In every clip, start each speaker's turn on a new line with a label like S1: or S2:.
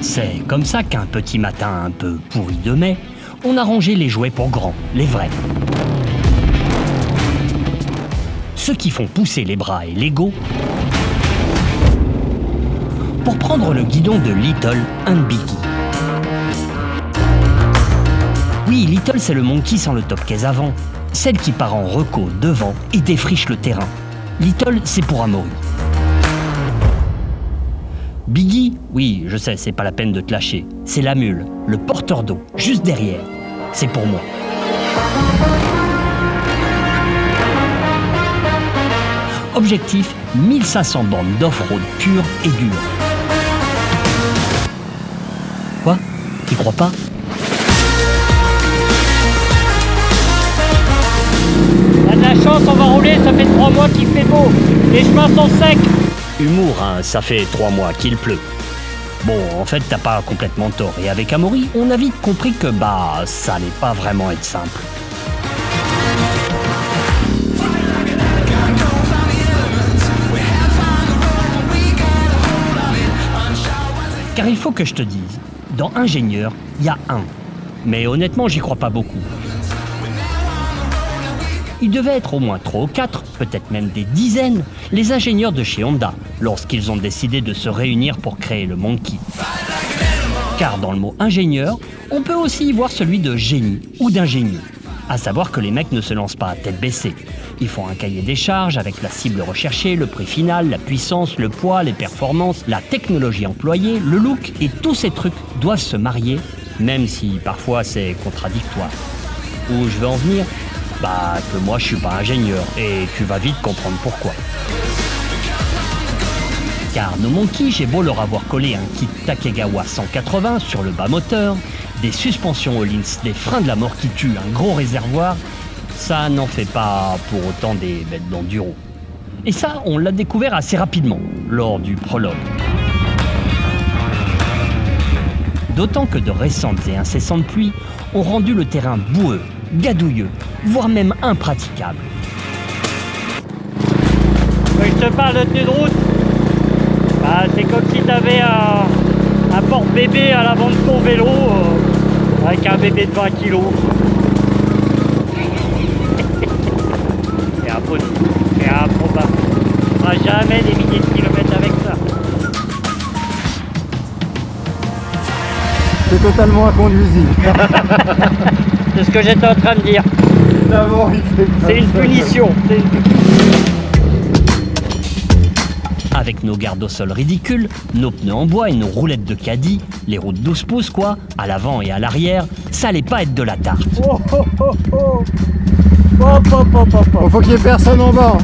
S1: C'est comme ça qu'un petit matin un peu pourri de mai, on a rangé les jouets pour grands, les vrais. Ceux qui font pousser les bras et l'ego pour prendre le guidon de Little and Biggie. Oui, Little c'est le monkey sans le top case avant, celle qui part en reco devant et défriche le terrain. Little c'est pour Amaury. Biggie, oui, je sais, c'est pas la peine de te lâcher. C'est la mule, le porteur d'eau, juste derrière. C'est pour moi. Objectif 1500 bandes d'off-road pure et dure. Quoi? Tu crois pas?
S2: On a de la chance, on va rouler, ça fait trois mois qu'il fait beau. Les chemins sont secs.
S1: Humour, hein, ça fait trois mois qu'il pleut. Bon, en fait, t'as pas complètement tort. Et avec Amaury, on a vite compris que, bah, ça allait pas vraiment être simple. Car il faut que je te dise, dans ingénieur, il y a un. Mais honnêtement, j'y crois pas beaucoup. Il devait être au moins trois ou quatre, peut-être même des dizaines, les ingénieurs de chez Honda, lorsqu'ils ont décidé de se réunir pour créer le Monkey. Car dans le mot ingénieur, on peut aussi y voir celui de génie ou d'ingénieux. À savoir que les mecs ne se lancent pas à tête baissée. Ils font un cahier des charges avec la cible recherchée, le prix final, la puissance, le poids, les performances, la technologie employée, le look, et tous ces trucs doivent se marier, même si parfois c'est contradictoire. Où je veux en venir Bah que moi je suis pas ingénieur, et tu vas vite comprendre pourquoi. Car nos Monkey, j'ai beau leur avoir collé un kit Takegawa 180 sur le bas moteur, des suspensions Hollins, des freins de la mort qui tuent, un gros réservoir, ça n'en fait pas pour autant des bêtes d'enduro. Et ça, on l'a découvert assez rapidement, lors du prologue. D'autant que de récentes et incessantes pluies ont rendu le terrain boueux, gadouilleux, voire même impraticable.
S2: Oui, je te parle de tenue de route. Bah, c'est comme si tu avais un, un porte-bébé à l'avant de ton vélo euh, avec un bébé de 20 kg. C'est impossible. C'est improbable. Tu feras jamais des milliers de kilomètres avec ça.
S3: C'est totalement inconduisible.
S2: C'est ce que j'étais en train de dire.
S3: Évidemment, il fait comme
S2: C'est une punition.
S1: Avec nos gardes au sol ridicules, nos pneus en bois et nos roulettes de caddie, les roues de 12 pouces quoi, à l'avant et à l'arrière, ça allait pas être de la tarte.
S2: Oh oh oh oh Hop hop hop hop hop
S3: Oh, faut qu'il y ait personne en bas.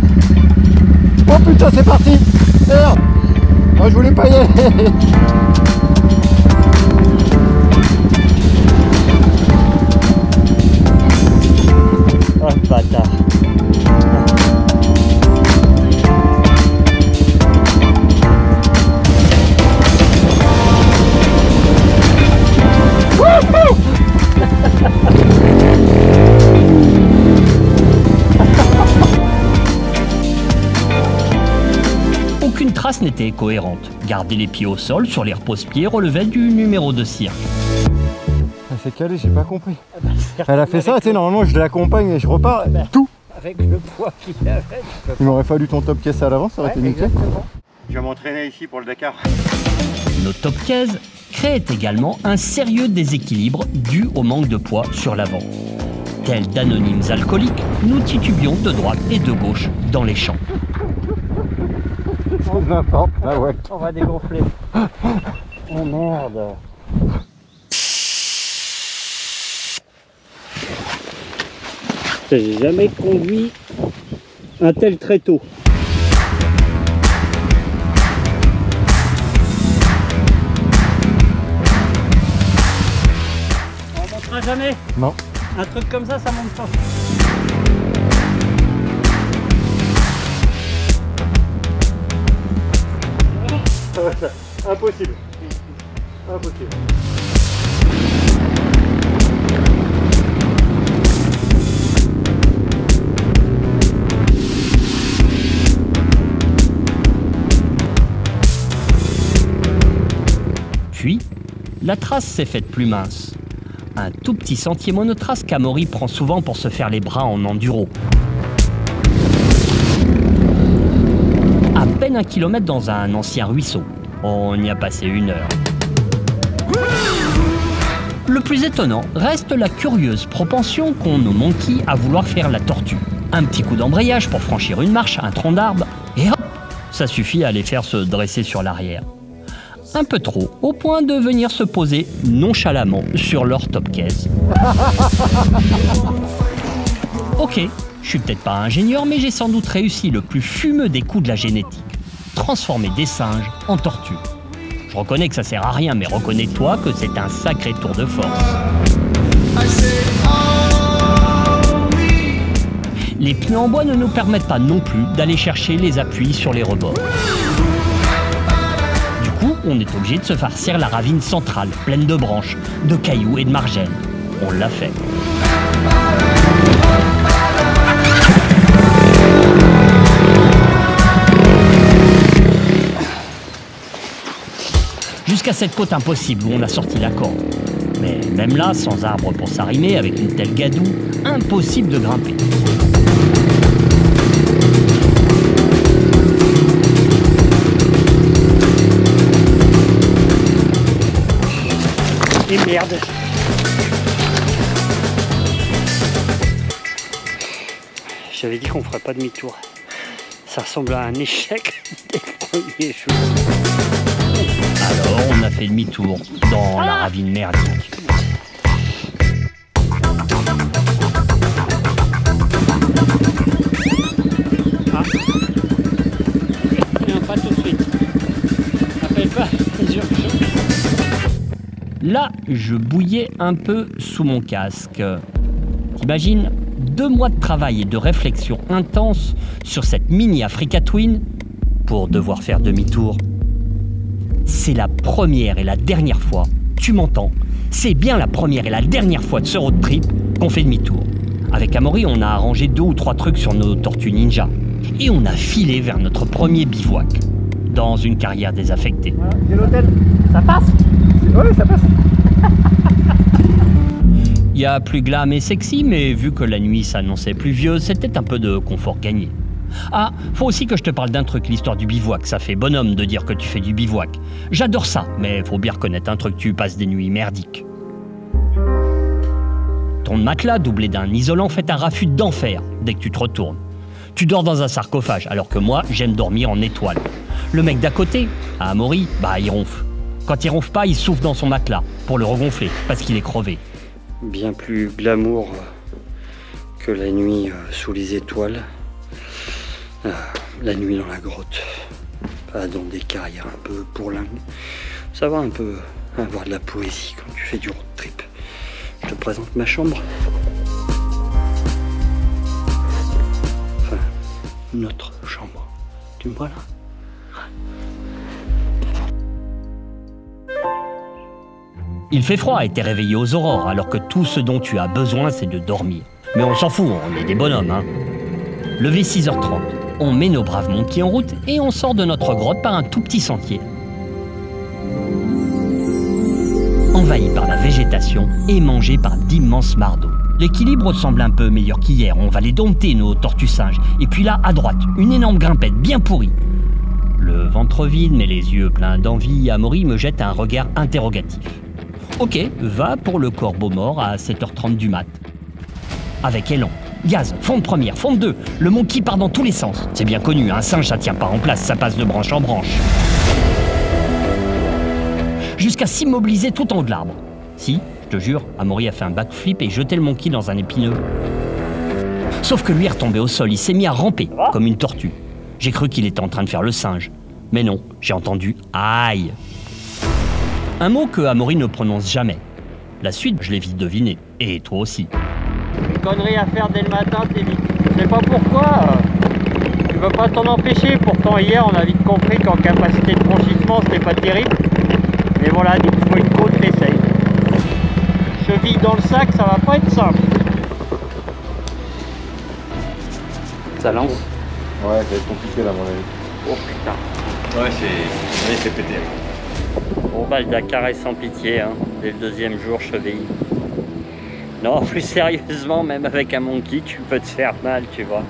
S3: Oh putain, c'est parti. Merde. Oh, je voulais pas y aller.
S1: Cohérente. Garder les pieds au sol sur les repose-pieds relevait du numéro de cirque.
S3: Elle s'est calée, j'ai pas compris. Elle a fait ça, tu sais, normalement je l'accompagne et je repars. Tout.
S2: Avec le poids qu'il avait,
S3: Il m'aurait fallu ton top caisse à l'avant, ça aurait
S2: Ouais,
S3: été nickel.
S2: exactement.
S3: Je vais m'entraîner ici pour le Dakar.
S1: Nos top cases créaient également un sérieux déséquilibre dû au manque de poids sur l'avant. Tels d'anonymes alcooliques, nous titubions de droite et de gauche dans les champs.
S3: N'importe. Ah ouais.
S2: On va dégonfler. Oh merde J'ai jamais conduit un tel tréteau. On montera jamais
S3: Non.
S2: Un truc comme ça, ça monte pas.
S3: Impossible. Impossible.
S1: Puis, la trace s'est faite plus mince. Un tout petit sentier monotrace qu'Amaury prend souvent pour se faire les bras en enduro. Un kilomètre dans un ancien ruisseau. On y a passé une heure. Le plus étonnant reste la curieuse propension qu'ont nos monkeys à vouloir faire la tortue. Un petit coup d'embrayage pour franchir une marche, un tronc d'arbre, et hop, ça suffit à les faire se dresser sur l'arrière. Un peu trop, au point de venir se poser nonchalamment sur leur top case. Ok, je suis peut-être pas ingénieur, mais j'ai sans doute réussi le plus fumeux des coups de la génétique. Transformer des singes en tortues. Je reconnais que ça sert à rien, mais reconnais-toi que c'est un sacré tour de force. Les pneus en bois ne nous permettent pas non plus d'aller chercher les appuis sur les rebords. Du coup, on est obligé de se farcir la ravine centrale, pleine de branches, de cailloux et de margelles. On l'a fait. Jusqu'à cette côte impossible où on a sorti la corde. Mais même là, sans arbre pour s'arrimer, avec une telle gadoue, impossible de grimper.
S2: Et merde. J'avais dit qu'on ferait pas demi-tour. Ça ressemble à un échec dès le premier jour.
S1: Alors, on a fait demi-tour dans la ravine merdique.
S2: Non, pas tout de suite. Appelle pas.
S1: Là, je bouillais un peu sous mon casque. T'imagines deux mois de travail et de réflexion intense sur cette mini Africa Twin pour devoir faire demi-tour. C'est la première et la dernière fois, tu m'entends C'est bien la première et la dernière fois de ce road trip qu'on fait demi-tour. Avec Amaury, on a arrangé deux ou trois trucs sur nos tortues ninja. Et on a filé vers notre premier bivouac, dans une carrière désaffectée.
S3: C'est l'hôtel.
S2: Ça passe
S3: Ouais, ça passe.
S1: Il y a plus glam et sexy, mais vu que la nuit s'annonçait pluvieuse, c'était un peu de confort gagné. Ah, faut aussi que je te parle d'un truc, l'histoire du bivouac. Ça fait bonhomme de dire que tu fais du bivouac. J'adore ça, mais faut bien reconnaître un truc, tu passes des nuits merdiques. Ton matelas doublé d'un isolant fait un raffut d'enfer dès que tu te retournes. Tu dors dans un sarcophage, alors que moi, j'aime dormir en étoile. Le mec d'à côté, à Amaury, bah il ronfle. Quand il ronfle pas, il souffle dans son matelas pour le regonfler, parce qu'il est crevé.
S2: Bien plus glamour que la nuit euh, sous les étoiles. Ah, La nuit dans la grotte. Pas dans des carrières un peu bourlingues. Ça va un peu avoir de la poésie quand tu fais du road trip. Je te présente ma chambre. Enfin, notre chambre. Tu me vois là?
S1: Il fait froid et t'es réveillé aux aurores, alors que tout ce dont tu as besoin, c'est de dormir. Mais on s'en fout, on est des bonhommes, hein. Levé 6h30, on met nos braves monkeys en route et on sort de notre grotte par un tout petit sentier. Envahi par la végétation et mangé par d'immenses mardeaux. L'équilibre semble un peu meilleur qu'hier, on va les dompter, nos tortues singes. Et puis là, à droite, une énorme grimpette bien pourrie. Le ventre vide, mais les yeux pleins d'envie, Amaury me jette un regard interrogatif. Ok, va pour le corbeau mort à 7h30 du mat. Avec élan. Gaz, fond de première, fond de deux. Le monkey part dans tous les sens. C'est bien connu, un singe ça tient pas en place, ça passe de branche en branche. Jusqu'à s'immobiliser tout en haut de l'arbre. Si, je te jure, Amaury a fait un backflip et jeté le monkey dans un épineux. Sauf que lui est retombé au sol, il s'est mis à ramper, comme une tortue. J'ai cru qu'il était en train de faire le singe. Mais non, j'ai entendu aïe. Un mot que Amaury ne prononce jamais. La suite, je l'ai vite deviné. Et toi aussi.
S2: Une connerie à faire dès le matin, t'es vite. Je sais pas pourquoi. Tu peux pas t'en empêcher. Pourtant, hier, on a vite compris qu'en capacité de franchissement, c'était pas terrible. Mais voilà, dès qu'il faut une côte, t'essayes. Cheville dans le sac, ça va pas être simple. Ça lance
S3: Ouais, ça va être compliqué là, à mon avis.
S2: Oh putain.
S4: Ouais, c'est. Pété.
S5: Bon bah le Dakar est sans pitié, hein. dès le deuxième jour cheville. Non, plus sérieusement, même avec un monkey, tu peux te faire mal, tu vois.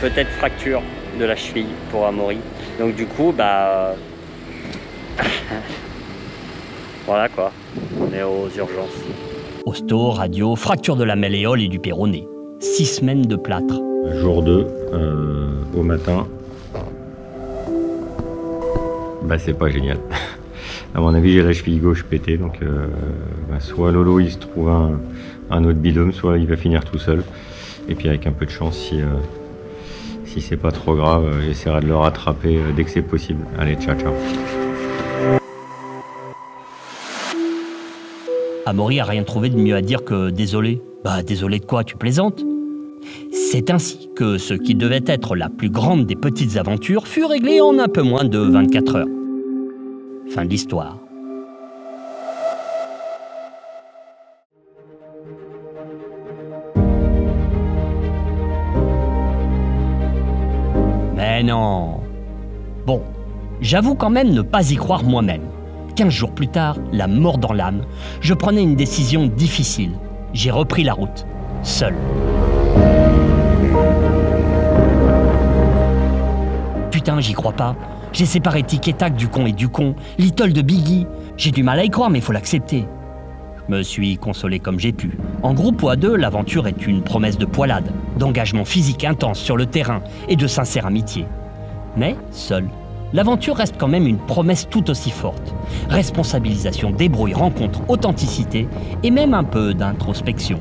S5: Peut-être fracture de la cheville pour Amaury. Donc du coup, bah... voilà quoi, on est aux urgences.
S1: Hosto, radio, fracture de la malléole et du péroné. Six semaines de plâtre.
S4: Jour 2, euh, au matin. Bah c'est pas génial. À mon avis, j'ai la cheville gauche pétée, donc euh, bah, soit Lolo il se trouve un, autre bidôme, soit il va finir tout seul. Et puis avec un peu de chance, si, euh, si c'est pas trop grave, euh, j'essaierai de le rattraper dès que c'est possible. Allez, ciao ciao.
S1: Amaury a rien trouvé de mieux à dire que désolé. Bah désolé de quoi, tu plaisantes? C'est ainsi que ce qui devait être la plus grande des petites aventures fut réglé en un peu moins de 24 heures. Fin de l'histoire. Mais non. Bon, j'avoue quand même ne pas y croire moi-même. 15 jours plus tard, la mort dans l'âme, je prenais une décision difficile. J'ai repris la route, seul. Putain, j'y crois pas. J'ai séparé Tic du con et du con, Little de Biggie. J'ai du mal à y croire, mais il faut l'accepter. Je me suis consolé comme j'ai pu. En groupe ou à deux, l'aventure est une promesse de poilade, d'engagement physique intense sur le terrain et de sincère amitié. Mais seul, l'aventure reste quand même une promesse tout aussi forte. Responsabilisation, débrouille, rencontre, authenticité et même un peu d'introspection.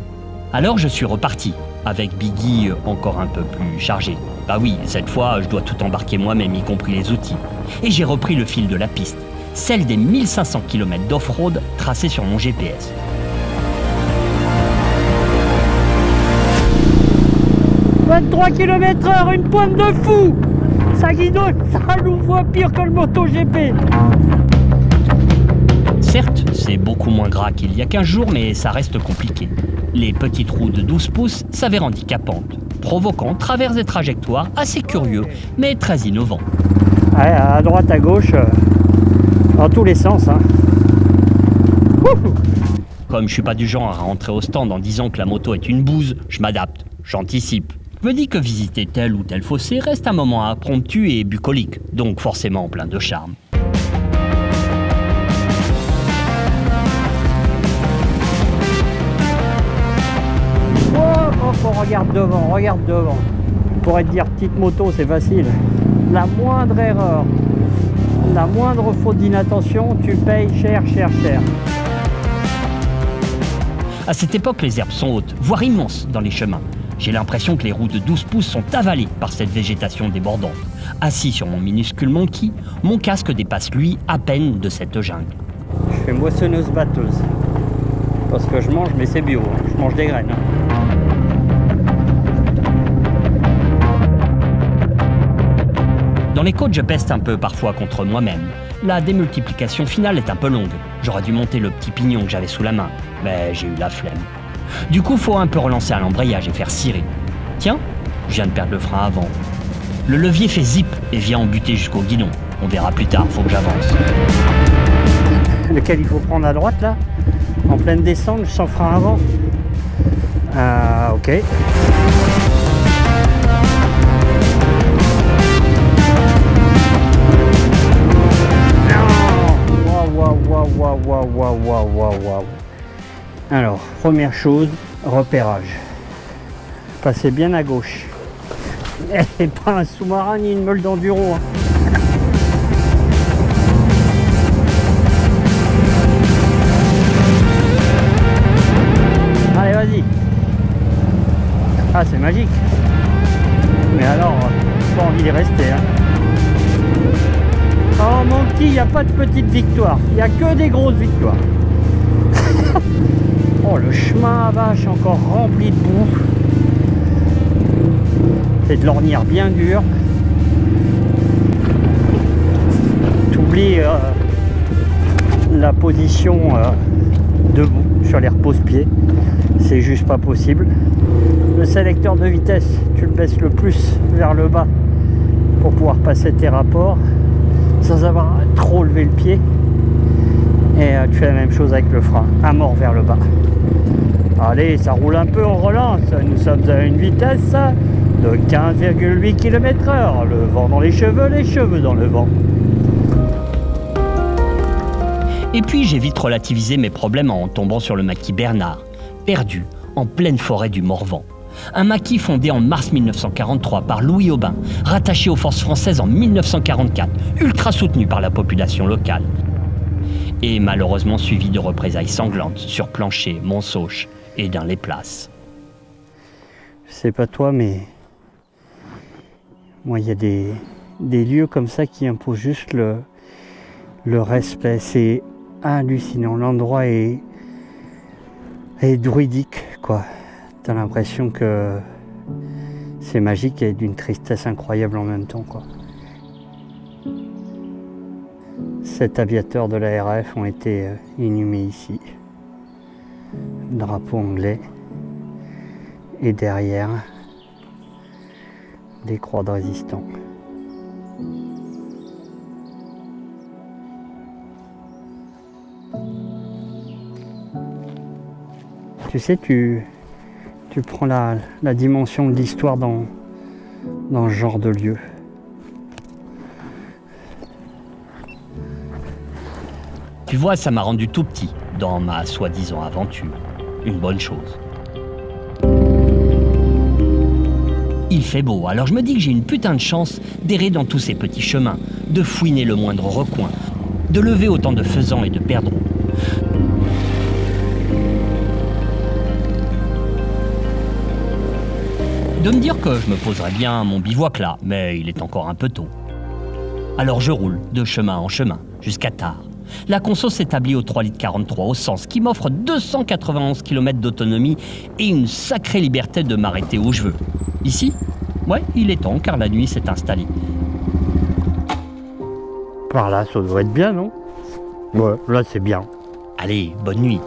S1: Alors je suis reparti, avec Biggie encore un peu plus chargé. Bah oui, cette fois, je dois tout embarquer moi-même, y compris les outils. Et j'ai repris le fil de la piste, celle des 1500 km d'off-road tracés sur mon GPS.
S2: « 23 km heure, une pointe de fou Ça guidonne, ça nous voit pire que le MotoGP
S1: Certes, c'est beaucoup moins gras qu'il y a 15 jours, mais ça reste compliqué. Les petites roues de 12 pouces s'avèrent handicapantes, provoquant travers et trajectoires assez curieux, mais très innovants.
S2: Ouais, à droite, à gauche, euh, dans tous les sens. Hein.
S1: Comme je suis pas du genre à rentrer au stand en disant que la moto est une bouse, je m'adapte, j'anticipe. Je me dis que visiter tel ou tel fossé reste un moment impromptu et bucolique, donc forcément plein de charme.
S2: Oh, oh, regarde devant, regarde devant. On pourrait te dire petite moto, c'est facile. La moindre erreur, la moindre faute d'inattention, tu payes cher, cher, cher.
S1: À cette époque, les herbes sont hautes, voire immenses dans les chemins. J'ai l'impression que les roues de 12 pouces sont avalées par cette végétation débordante. Assis sur mon minuscule monkey, mon casque dépasse lui à peine de cette jungle.
S2: Je fais moissonneuse batteuse. Parce que je mange, mais c'est bio, hein. je mange des graines. hein.
S1: Dans les côtes, je peste un peu parfois contre moi-même. La démultiplication finale est un peu longue. J'aurais dû monter le petit pignon que j'avais sous la main, mais j'ai eu la flemme. Du coup, faut un peu relancer à l'embrayage et faire cirer. Tiens, je viens de perdre le frein avant. Le levier fait zip et vient en buter jusqu'au guidon. On verra plus tard, faut que j'avance.
S2: Lequel il faut prendre à droite là? En pleine descente, sans frein avant Ah, ok. Alors, première chose, repérage. Passez bien à gauche. Et pas un sous-marin ni une meule d'enduro. hein. Allez, vas-y. Ah, c'est magique. Mais alors, pas envie d'y rester. Hein. Oh, mon petit, il n'y a pas de petite victoire. Il n'y a que des grosses victoires. oh, le chemin à vache encore rempli de boue. C'est de l'ornière bien dure. T'oublies euh, la position euh, debout sur les repose-pieds. C'est juste pas possible. Le sélecteur de vitesse, tu le baisses le plus vers le bas pour pouvoir passer tes rapports sans avoir trop levé le pied. Et euh, tu fais la même chose avec le frein, à mort vers le bas. Allez, ça roule un peu, on relance. Nous sommes à une vitesse de 15,8 km/h. Le vent dans les cheveux, les cheveux dans le vent.
S1: Et puis j'ai vite relativisé mes problèmes en tombant sur le maquis Bernard, perdu en pleine forêt du Morvan. Un maquis fondé en mars 1943 par Louis Aubin, rattaché aux forces françaises en 1944, ultra soutenu par la population locale. Et malheureusement suivi de représailles sanglantes sur Plancher, Montsauche et dans les places.
S2: Je sais pas toi, mais moi, il y a des, des lieux comme ça qui imposent juste le, le respect. C'est hallucinant. L'endroit est, est druidique, quoi. L'impression que c'est magique et d'une tristesse incroyable en même temps, quoi. Sept aviateurs de la RAF ont été euh, inhumés ici. Drapeau anglais. Et derrière, des croix de résistants. Tu sais, tu, tu prends la, dimension de l'histoire dans, dans ce genre de lieu.
S1: Tu vois, ça m'a rendu tout petit dans ma soi-disant aventure. Une bonne chose. Il fait beau, alors je me dis que j'ai une putain de chance d'errer dans tous ces petits chemins, de fouiner le moindre recoin, de lever autant de faisans et de perdreaux. De me dire que je me poserais bien mon bivouac là, mais il est encore un peu tôt. Alors je roule de chemin en chemin, jusqu'à tard. La conso s'établit au 3 litres 43 au sens, qui m'offre 291 km d'autonomie et une sacrée liberté de m'arrêter où je veux. Ici? Ouais, il est temps car la nuit s'est installée.
S2: Par là, ça doit être bien, non? Ouais, là c'est bien.
S1: Allez, bonne nuit.